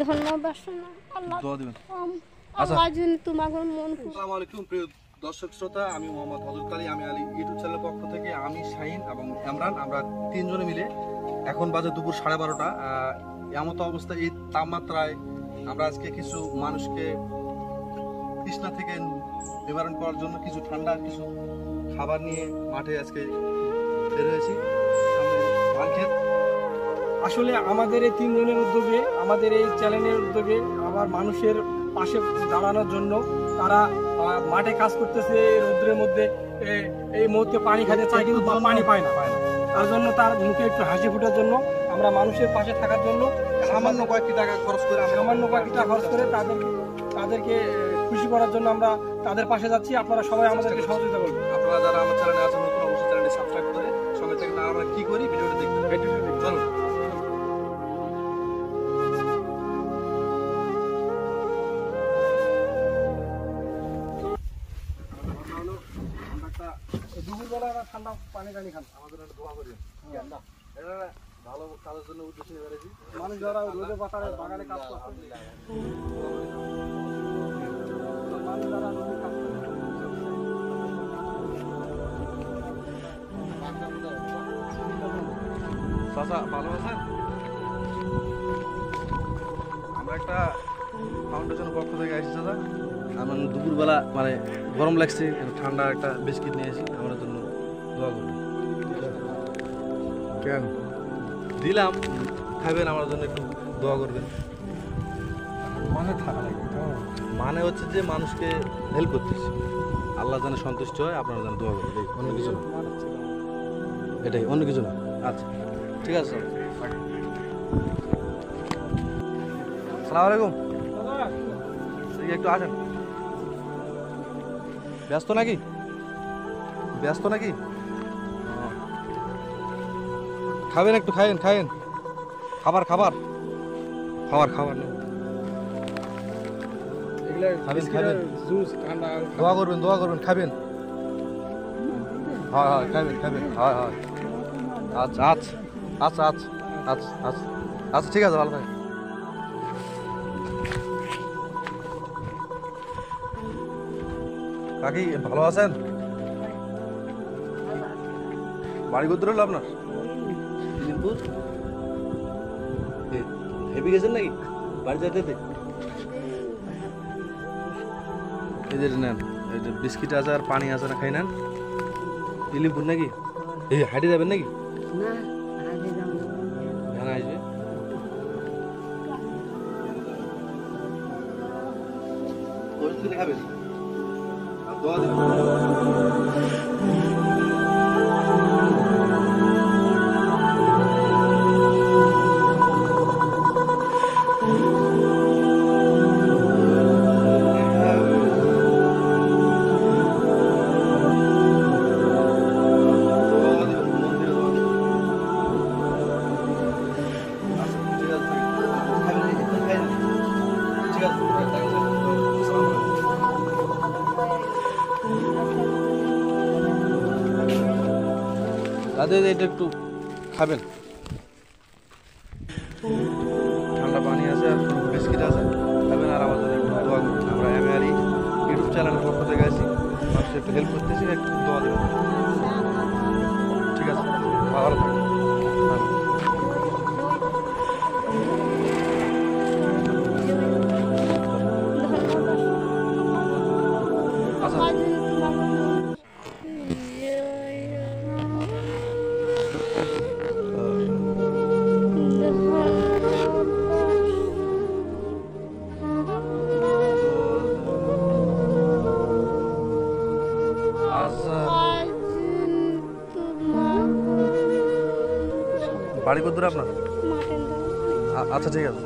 ধন্যবাদ আল্লাহ আচ্ছা। আল্লাহ যেন তোমাকে মন আসসালামু আলাইকুম প্রিয় দর্শক শ্রোতা আমি মোহাম্মদ হজরত আলী আমি আলী ইউটিউব চ্যানেলের পক্ষ থেকে আমি শাহিন এবং ইমরান আমরা তিনজনে মিলে এখন বাজে দুপুর সাড়ে বারোটা আহ, এমতো অবস্থা এই তাপমাত্রায় আমরা আজকে কিছু মানুষকে তৃষ্ণা থেকে নিবারণ করার জন্য কিছু ঠান্ডা কিছু খাবার নিয়ে মাঠে আজকে বের হয়েছি। আসলে আমাদের এই তিনজনের উদ্যোগে আমাদের এই চ্যানেলের উদ্যোগে আবার মানুষের পাশে দাঁড়ানোর জন্য তারা মাঠে কাজ করতেছে রৌদ্রের মধ্যে এই মুহূর্তে পানি খাতে চায় কিন্তু পানি পায় না। পায় না তার জন্য তার মুখে একটু হাসি ফোটার জন্য আমরা মানুষের পাশে থাকার জন্য সামান্য কয়েকটি টাকা খরচ করে সামান্য কয়েকটি টাকা খরচ করে তাদের তাদেরকে খুশি করার জন্য আমরা তাদের পাশে যাচ্ছি। আপনারা সবাই আমাদেরকে সহযোগিতা করবেন। আপনারা যারা আমার চ্যানেলে আছেন নতুন অবশ্যই চ্যানেলটি সাবস্ক্রাইব করে সঙ্গে থেকে আমরা কি করি ভিডিওটি দেখতে দুপুরবেলা একটা ঠান্ডা পানি টানি খান আমাদের দোয়া করি এটা ভালো কাজের জন্য উদ্দেশ্যে বেরিয়েছি মানুষ যারা রোদে বাগানে কাজ করছে। ভালো আছেন আমরা একটা ফাউন্ডেশনের পক্ষ থেকে আসছি চাচা আমার দুপুরবেলা মানে গরম লাগছে ঠান্ডা একটা বিস্কিট নিয়ে এসেছি আমার জন্য দোয়া করবেন। কেন? দিলাম খাবেন আমার জন্য একটু দোয়া করবেন। মানে থাকা লাগে মানে হচ্ছে যে মানুষকে হেল্প করতেছি। আল্লাহ যেন সন্তুষ্ট হয় আপনারা যেন দোয়া করবেন অন্য কিছু না। এটাই অন্য কিছু না। আচ্ছা। ঠিক আছে। সালাম আলাইকুম। একটু আসেন। ব্যস্ত নাকি? ব্যস্ত নাকি? খাবেন একটু খাইন খাইন খাবার খাবার। খাবার খাবার খাবেন, খাবেন। দোয়া করবেন দোয়া করবেন খাবেন হয় হয় খাবেন খাবেন হয় হয়। আচ্ছা আচ্ছা। আচ্ছা আচ্ছা আচ্ছা আচ্ছা আচ্ছা ঠিক আছে ভালো থাকেন কাকি ভালো আছেন? বাড়ি করতে হলো আপনার? দিনপুর হেভি গেছেন নাকি? বাড়ি যেতে যেতে? এই যে নেন এই যে বিস্কিট আছে আর পানি আছে না খাই নেন। ইলিমপুর নাকি? এই হাঁটে যাবেন নাকি? খাবেন দাদা এটা একটু খাবেন। ঠান্ডা পানি আছে আর বিস্কিট আছে, খাবেন আর আমাদের একটু দোয়া করবেন আমরা এম আর ইউটিউব চ্যানেলের পক্ষ থেকে আছি। মানুষের একটু হেল্প করতেছি, একটু দোয়া দেবেন। ঠিক আছে, ভালো থাকবেন। বাড়ি কত দূর আপনার আচ্ছা ঠিক আছে।